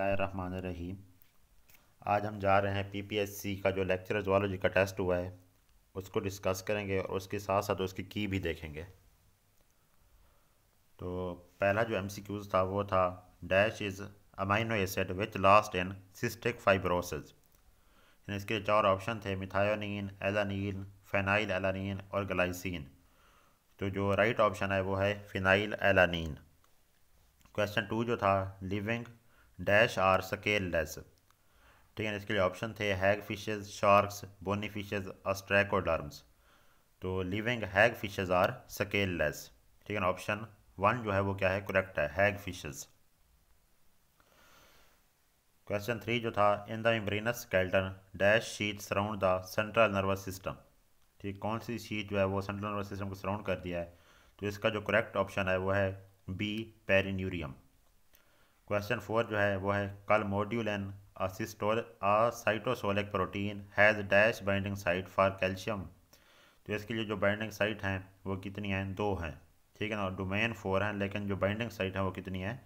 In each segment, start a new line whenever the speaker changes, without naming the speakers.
रहीम आज हम जा रहे हैं पीपीएससी का जो लेक्चर जोलॉजी का टेस्ट हुआ है, उसको डिस्कस करेंगे और उसके साथ साथ उसकी की भी देखेंगे। तो पहला जो एमसीक्यूज था, वो था dash is amino acid which last in cystic fibrosis. इसके चार ऑप्शन थे, मिथायोनिन, एलानिन, फेनाइल एलानिन और गलाइसिन। तो जो राइट ऑप्शन है, वो है फिनाइल एलानिन। क्वेश्चन टू जो था living dash are scaleless ठीक है, इसके लिए ऑप्शन थे hagfishes sharks, bony fishes ostracoderms. तो living Hag fishes are scaleless ठीक है ऑप्शन वन जो है वो क्या है? करेक्ट है, हैग फिशेज क्वेश्चन थ्री जो था, in the embryonic skeleton dash sheet surround the central nervous system. ठीक कौन सी शीट जो है वो सेंट्रल नर्वस सिस्टम को सराउंड कर दिया है? तो इसका जो करेक्ट ऑप्शन है वो है बी पेरिन्यूरियम। क्वेश्चन फोर जो है, वो है calmodulin असिस्टोल a cytosolic protein has dash binding site for calcium तो इसके लिए जो बाइंडिंग साइट हैं, वो कितनी हैं? दो हैं। ठीक है ना? डोमेन फोर हैं, लेकिन जो बाइंडिंग साइट हैं, वो कितनी हैं?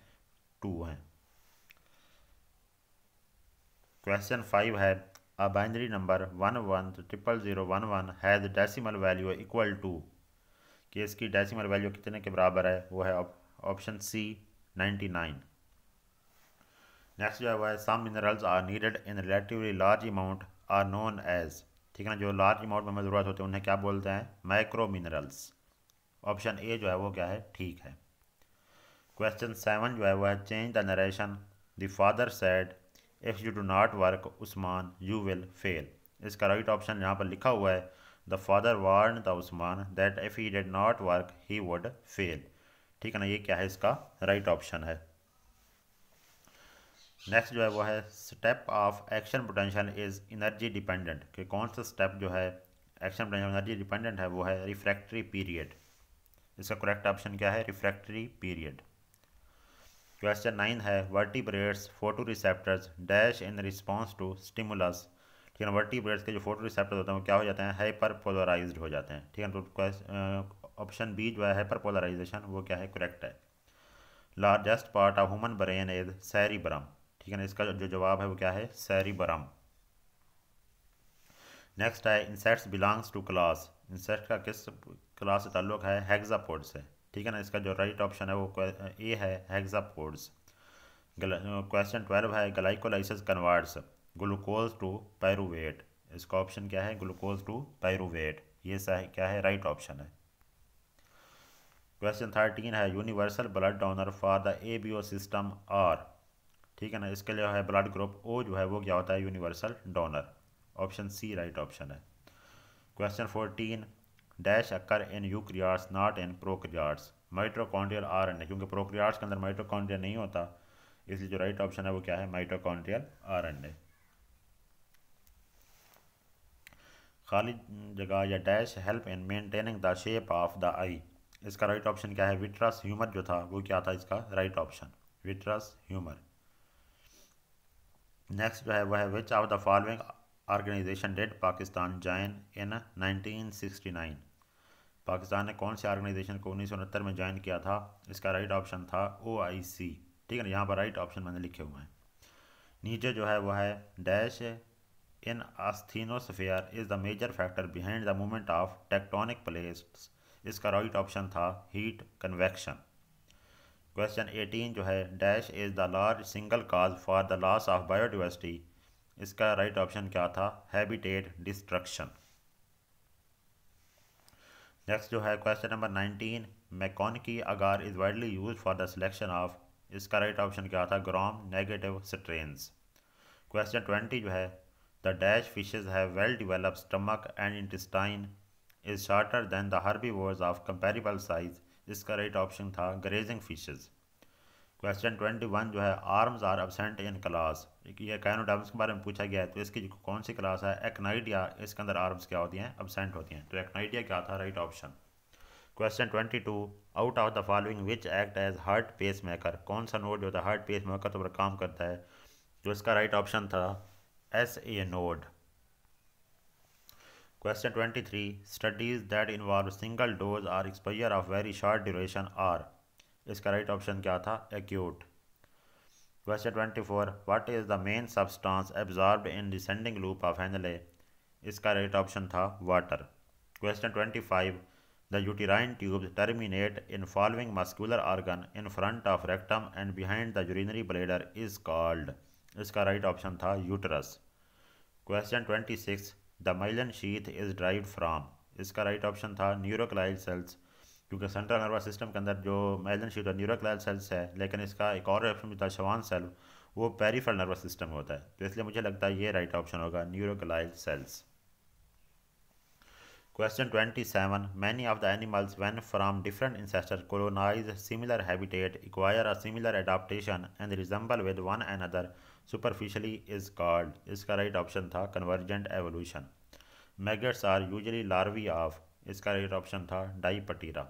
टू हैं। क्वेश्चन फाइव है a binary number one one triple zero one one has decimal value equal to कि इसकी डेसिमल वैल्यू कितने के बराबर है? वो है option C ninety nine next जो है वो है some minerals are needed in relatively large amount are known as ठीक है ना, जो लार्ज अमाउंट में हमें ज़रूरत होती है, उन्हें क्या बोलते हैं? माइक्रो मिनरल्स ऑप्शन ए जो है वो क्या है? ठीक है। क्वेश्चन सेवन जो है वो है change the narration the father said if you do not work Usman you will fail इसका राइट ऑप्शन यहाँ पर लिखा हुआ है the father warn the Usman that if he did not work he would fail ठीक है ना, ये क्या है इसका राइट right ऑप्शन है। नेक्स्ट जो है वो है step of action potential is energy dependent कि कौन सा स्टेप जो है एक्शन पोटेंशियल एनर्जी डिपेंडेंट है वो है रिफ्रैक्टरी पीरियड इसका करेक्ट ऑप्शन क्या है? रिफ्रैक्टरी पीरियड क्वेश्चन नाइन है vertebrates photoreceptors dash in response to stimulus ठीक है वर्टिब्रेट्स के जो फ़ोटो रिसेप्टर्स होते हैं वो क्या हो जाते हैं? हाइपर पोलराइज हो जाते हैं. ठीक है तो ऑप्शन बी जो है हाइपर पोलराइजेशन वो क्या है? करेक्ट है. Largest part of human brain is cerebrum ठीक है ना? इसका जो जवाब है वो क्या है? सैरिब्रम। नेक्स्ट है insects belongs to class insect का किस क्लास से ताल्लुक है? हेक्सापोड से। ठीक है ना? इसका जो राइट ऑप्शन है वो ए है हेक्सापोड्स क्वेश्चन ट्वेल्व है glycolysis converts glucose to pyruvate इसका ऑप्शन क्या है? ग्लूकोज टू पायरुवेट ये सही क्या है? राइट ऑप्शन है। क्वेश्चन थर्टीन है universal blood donor for the A B O system are ठीक है ना? इसके लिए है ब्लड ग्रुप ओ जो है, वो क्या होता है? Universal donor option C right option है। Question fourteen dash occur in eukaryotes not in prokaryotes mitochondrial R N A क्योंकि प्रोक्रियार्ड्स के अंदर माइट्रोकॉन्ड्रियल नहीं होता, इसलिए जो राइट ऑप्शन है, वो क्या है? माइट्रोकॉन्ड्रियल आर एन ए खाली जगह या dash help in maintaining the shape of the eye इसका राइट ऑप्शन क्या है? विट्रस ह्यूमर जो था, वो क्या था इसका? Right option vitreous humour next जो है वह which of the following organization did Pakistan join in 1969 Pakistan ने कौन सी ऑर्गेनाइजेशन को उन्नीस में ज्वाइन किया था? इसका राइट ऑप्शन था ओ आई सी ठीक है ना? यहाँ पर राइट ऑप्शन मैंने लिखे हुए हैं। नीचे जो है वह है dash in asthenosphere is the major factor behind the movement of tectonic plates इसका राइट ऑप्शन था हीट कन्वेक्शन क्वेश्चन 18 जो है dash is the large single cause for the loss of biodiversity इसका राइट right ऑप्शन क्या था? Habitat destruction next जो है question number 19 MacConkey agar is widely use for the selection of इसका right option क्या था? ग्राम नेगेटिव स्ट्रेंस क्वेश्चन 20 जो है the dash fishes have well developed stomach and intestine is shorter than the herbivores of comparable size इसका right option था grazing fishes question twenty one जो है arms are absent in class ये कैनोडाम्स के बारे में पूछा गया है तो इसकी कौन सी क्लास है एक्नाइडिया इसके अंदर आर्म्स क्या होती हैं? अबसेंट होती हैं। तो एक्नाइडिया क्या था? Right option question twenty two out of the following which act as heart pacemaker कौन सा नोड जो होता है? हार्ट पेस मेकर तो काम करता है। जो इसका राइट ऑप्शन था S A node Question 23. Studies that involve single dose or exposure of very short duration are, इसका राइट ऑप्शन क्या था? Acute question twenty four what is the main substance absorb in descending loop of Henle इसका right option था water question twenty five the uterine tubes terminate in following muscular organ in front of rectum and behind the urinary bladder is called इसका right option था uterus question twenty six the myelin sheath is derived from. इसका right option था neuroglial cells, क्योंकि central nervous system के अंदर जो Mylan sheath और न्यूरोक्लाइल sales है, लेकिन इसका एक और ऑप्शन था, शवान सेल, वो पेरीफल नर्वस सिस्टम होता है। तो इसलिए मुझे लगता है ये राइट ऑप्शन होगा, neuroglial cells. Question twenty seven many of the animals when from different ancestor colonize similar habitat acquire a similar adaptation and resemble with one an superficially is called इसका राइट ऑप्शन था convergent evolution maggots are usually larvae of इसका right option था Diptera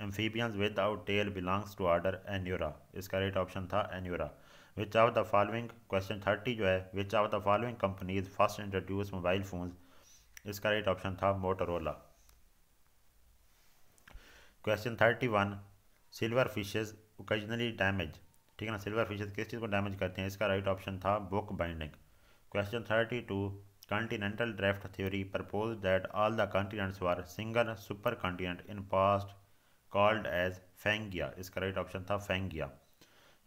amphibians without tail belongs to order Anura इसका right option था Anura which of the following question thirty जो है which of the following companies first introduce mobile phone इसका right option था Motorola question thirty one silver fishes occasionally damage ठीक है ना? Silverfishes किस चीज़ को डैमेज करते हैं? इसका राइट ऑप्शन था book binding question thirty two continental drift theory propose that all the continents were single super continent in past called as Pangaea इसका राइट ऑप्शन था Pangaea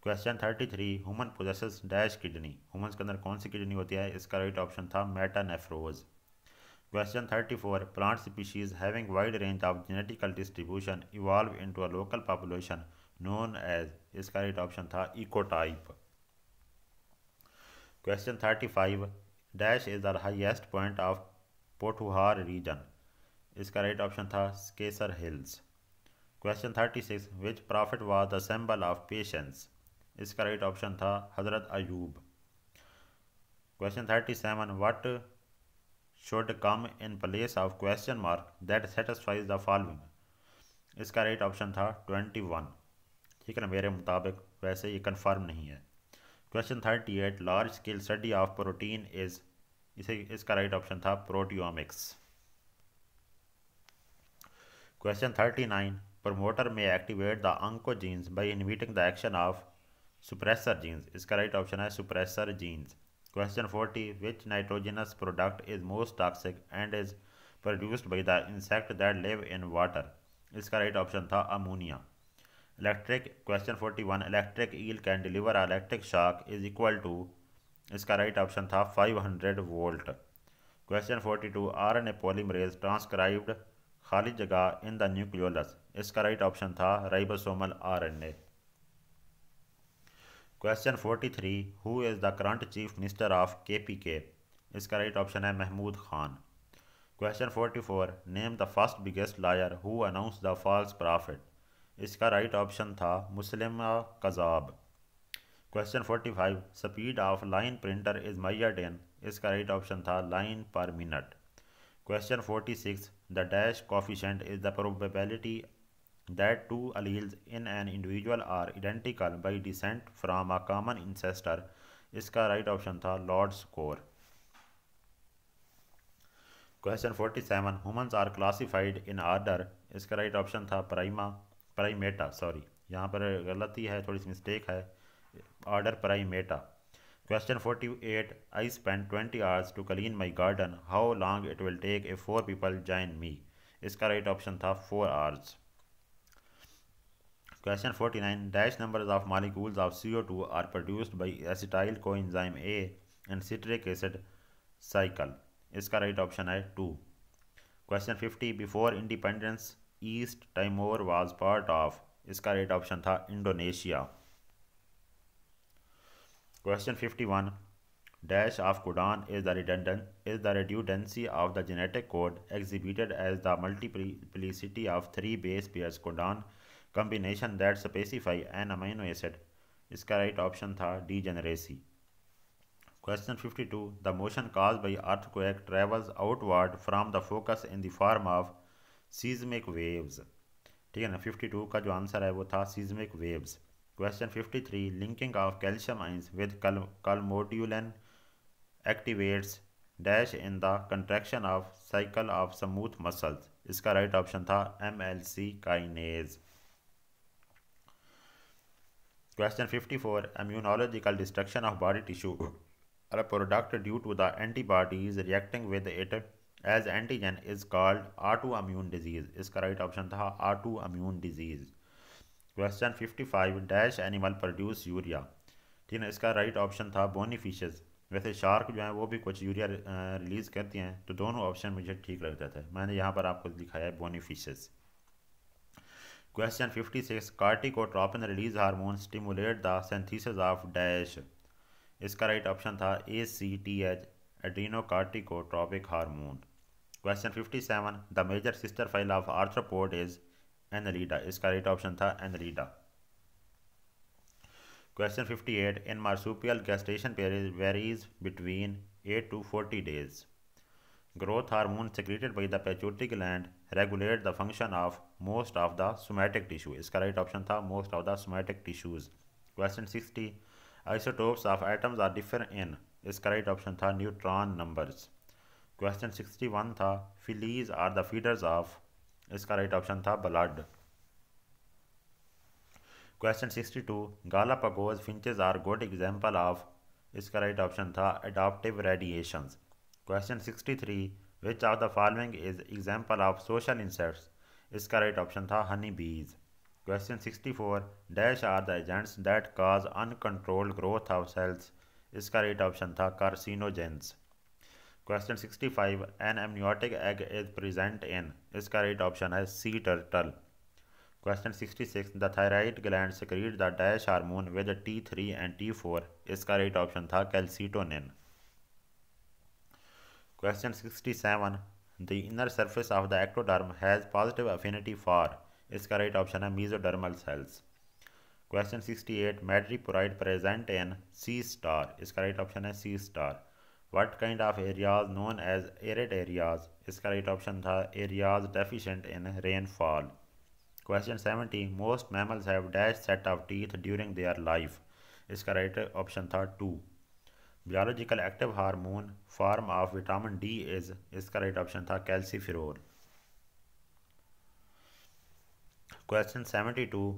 question thirty three human possesses dash kidney humans के अंदर कौन सी kidney होती है? इसका right option था metanephros question thirty four plant species having wide range of genetical distribution evolve into a local population known as इसका right option था ecotype question thirty five dash is the highest point of Pothohar region इसका right option था Sakesar hills question thirty six which prophet was the symbol of patience इसका right option था Hazrat Ayub. Question thirty seven what should come in place of question mark that satisfies the following इसका right option था twenty one ठीक है ना मेरे मुताबिक वैसे ये कन्फर्म नहीं है। Question thirty eight large scale study of protein is इसे, इसका राइट ऑप्शन था proteomics question thirty nine promoter में activate the oncogenes by inviting the action of suppressor genes इसका राइट ऑप्शन है suppressor genes question forty which nitrogenous product is most toxic and is produced by the insect that live in water इसका right option था ammonia electric question forty one electric eel can deliver electric shock is equal to इसका right option था five hundred volt question forty two R N A polymerase transcribed खाली जगह in the nucleolus इसका right option था ribosomal R N A question forty three who is the current chief minister of K P K इसका right option है Mahmood Khan. Question forty four name the first biggest liar who announce the false prophet इसका right option था Muslim Kazzab. Question forty five speed of line printer is मैया ten इसका right option था line per minute question forty six the dash coefficient is the probability that two alleles in an individual are identical by descent from a common ancestor इसका right option था lord score question forty seven humans are classified in order इसका right option था prima primata sorry यहाँ पर गलती है, थोड़ी सी मिस्टेक है. Order primata question forty eight I spend twenty hours to clean my garden how long it will take a four people join me इसका राइट ऑप्शन था four hours question forty nine dash number of C O two are produced by acetyl coenzyme A and citric acid cycle इसका right option है two question fifty before independence East Timor was part of. इसका right option था Indonesia. Question fifty one dash of codon is the redundant is the redundancy of the genetic code exhibited as the multiplicity of three base pairs codon combination that specify an amino acid इसका right option था degeneracy question fifty two the motion cause by earth travels outward from the focus in the form of seismic waves. ठीक है ना? 52 का जो answer है वो था seismic waves. Question 53 linking of calcium ions with calmodulin activates dash in the contraction of cycle of smooth muscles इसका right right option था M L C kinase Question 54 Immunological destruction of body tissue a product due to the antibodies reacting with it as antigen is called autoimmune disease इसका right option था autoimmune disease question fifty five dash animal produce urea ठीक है, इसका right option था bony fishes वैसे shark जो है, वो भी कुछ यूरिया रिलीज़ करती हैं तो दोनों ऑप्शन मुझे ठीक लगते थे। मैंने यहाँ पर आपको दिखाया है bony fishes question fifty six corticotropin release hormone stimulate the synthesis of dash इसका राइट ऑप्शन था A C T H adrenocorticotropic hormone Question 57 The major sister file of arthropod is Annelida इसका राइट ऑप्शन था Annelida Question 58 In marsupial gestation period varies between 8 to 40 days Growth hormone secreted by the pituitary gland regulate the function of most of the somatic tissue. इसका right option था most of the somatic tissues. Question 60. Isotopes of atoms are different in. इसका right option था neutron numbers question sixty one था fleas are the feeders of इसका right option था blood question sixty two Galapagos finches are good example of इसका right option था adaptive radiation question sixty three which of the following is example of social insects इसका right option था honey bees question sixty four dash are the agents that cause uncontrolled growth of cells इसका right option था carcinogens question 65 an amniotic egg is present in इसका right option है sea turtle question 66 the thyroid gland secrete the dash hormone with T three and T four इसका right option था calcitonin question 67 the inner surface of the ectoderm has positive affinity for इसका right option है mesodermal cells question 68 madreporite present in sea star इसका right option है sea star what kind of areas known as arid areas इसका right option था areas deficient in rainfall question 70 most mammals have dash set of teeth during their life इसका right option था two biological active hormone form of vitamin D is इसका right option था calciferol question seventy two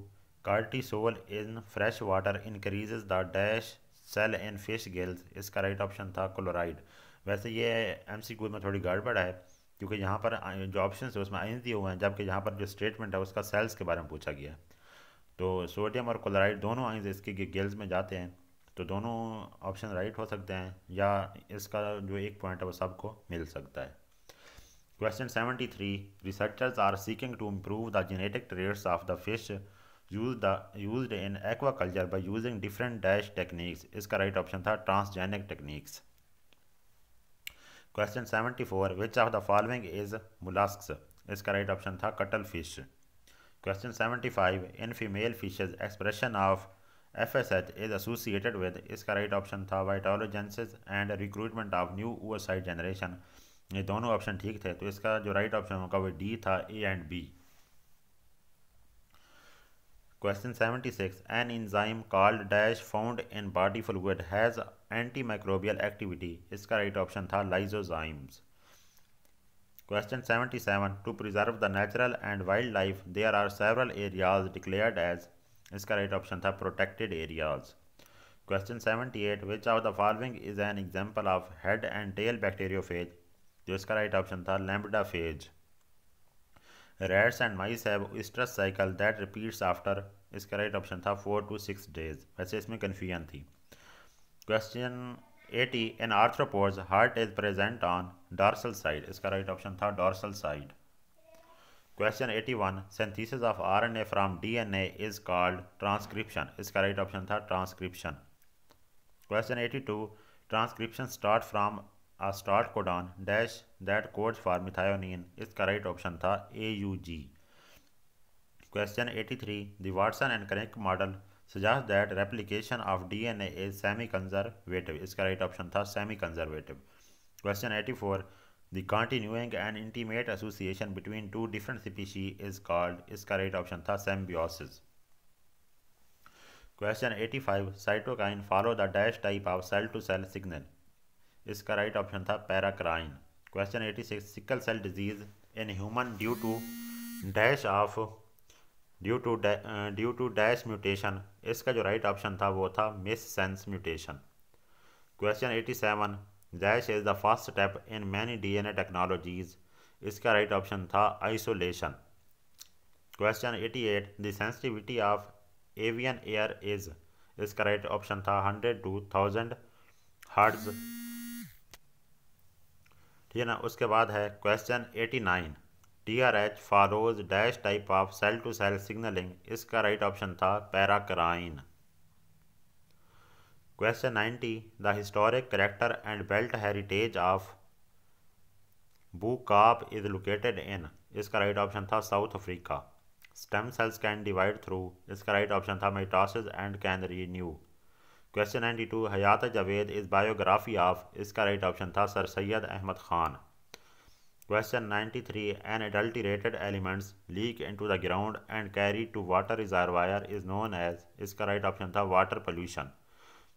Cortisol in fresh water increases the dash cell in fish gills. इसका right option था chloride वैसे ये M C में थोड़ी गड़बड़ है, क्योंकि यहाँ पर जो ऑप्शन है, उसमें आइंस दिए हुए हैं, जबकि यहाँ पर जो स्टेटमेंट है, उसका सेल्स के बारे में पूछा गया तो सोडियम और क्लोराइड दोनों आइंस इसके गिल्स में जाते हैं तो दोनों ऑप्शन राइट हो सकते हैं, या इसका जो एक पॉइंट है, वो सबको मिल सकता है। Question seventy three researchers are seeking to improve the genetic traits of the fish use the use in aquaculture by using different dash techniques इसका राइट ऑप्शन था transgenic techniques question seventy four which of the following is mollusc इसका right option था cuttlefish question seventy five in female fishes expression of F S H is associated with इसका right option था vitellogenesis and recruitment of new oocyte generation ये दोनों option ठीक थे तो इसका जो राइट ऑप्शन होगा वो डी था A and B question 76 an enzyme called dash found in body fluid has antimicrobial activity इसका राइट ऑप्शन था lysozymes question 77 to preserve the natural and wildlife there are several areas declared as इसका right option था protected areas question seventy eight which of the following is an example of head and tail bacteriophage जो इसका right option था lambda phase Rats and mice have estrous cycle that repeats after इसका right option था four to six days वैसे इसमें confusion थी। Question eighty in arthropods heart is present on dorsal side इसका right option था dorsal side question 81 synthesis of RNA from DNA is called transcription इसका right option था transcription question 82 transcription start from a start codon dash that code for methionine इसका right option था A U G question eighty three Watson and Crick model suggest that replication of D N as semi conservative इसका right option था semi conservative question eighty four the continuing and intimate association between two different species is called इसका right option था symbiosis question eighty five cytokine follow the dash type of cell to cell signal इसका right option था paracrine. Question 86 sickle cell disease in human due to dash of due to due to dash mutation इसका जो right option था वो था missense mutation question eighty seven dash is the first step in many DNA technologies इसका right option था isolation question eighty eight the sensitivity of avian ear is इसका right option था hundred to thousand hertz ठीक है ना? उसके बाद है question eighty nine T R H follows dash type of cell to cell signalling इसका राइट ऑप्शन था paracrine question ninety the historic character and built heritage of Bo Kaap is located in इसका right option था South Africa stem cells can divide through इसका right option था mitosis and can renew question ninety two Hayat Javed is biography of इसका right option था sir Syed Ahmad Khan question ninety three an adulterated elements leak into the ground and carry to water reservoir is known as इसका right option था water pollution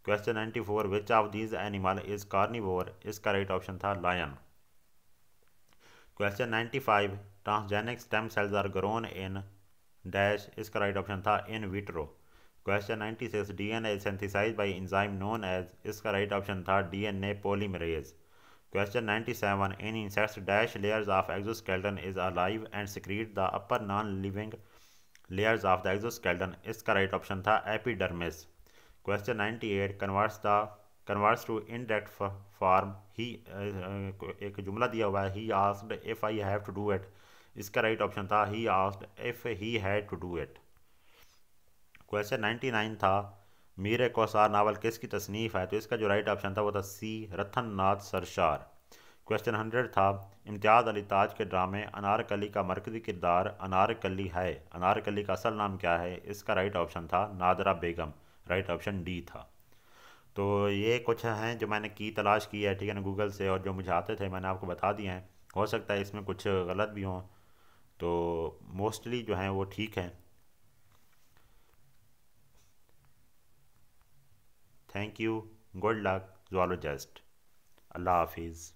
question ninety four which of these animal is carnivore इसका right option था lion question ninety five transgenic stem cells are grown in dash इसका right option था in vitro question 96 DNA synthesised by enzyme known as इसका right option था DNA polymerase question 97 in insects dash layers of exoskeleton is alive and secrete the upper non living layers of the exoskeleton इसका right option था epidermis question 98 converts the converts to indirect form ही एक जुमला दिया हुआ है he asked if I have to do it इसका right option था he asked if he had to do it question ninety nine था, Mir कौसार novel किसकी तसनीफ़ है? तो इसका जो राइट ऑप्शन था वो था सी रतन नाथ सरशार क्वेश्चन हंड्रेड था, इम्तियाज़ अली ताज के ड्रामे अनारकली का मरकज़ी किरदार अनारकली है। अनारकली का असल नाम क्या है? इसका राइट ऑप्शन था Nadra Begum. Right option D था। तो ये कुछ हैं जो मैंने की, तलाश की है, ठीक है ना गूगल से, और जो मुझे आते थे, मैंने आपको बता दिए हैं। हो सकता है इसमें कुछ गलत भी हों। तो मोस्टली जो हैं वो ठीक हैं। Thank you good luck zoologist Allah हाफिज़